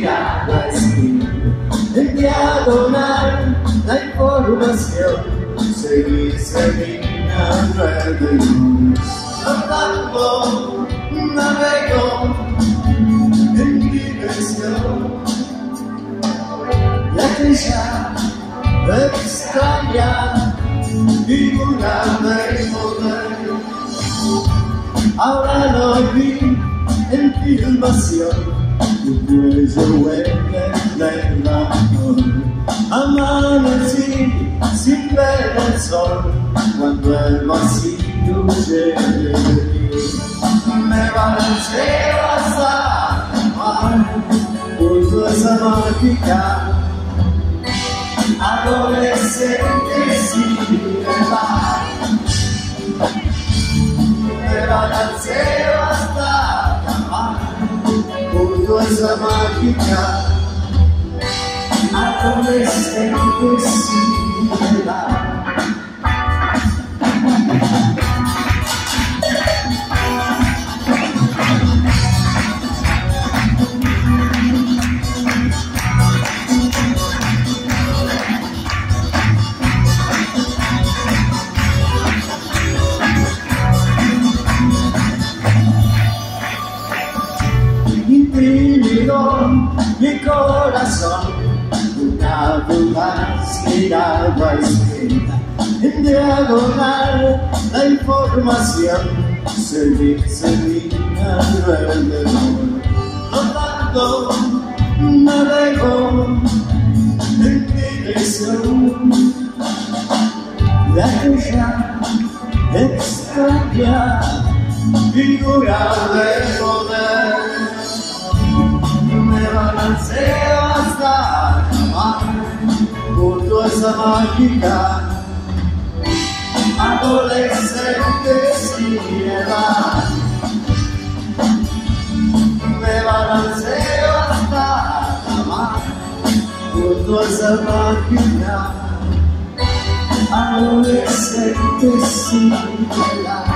las miradas en diagonal la información seguir, seguir alrededor andando navego en dirección de aquella extraña figura del poder ahora lo vi en filmación prese quelle terra a mano si si beve il sol quando è vacío cielo me balanceava sta con tua sabatica adolescente sì coisa mágica. Há tão resistentes. Corazón. Una fugaz mirada izquierda en diagonal la información. Seguir, seguir alrededor notando navego en dirección. De aquella extraña figura de cosa magica ma si leva leva dal cielo hasta la mar cosa magica ma si leva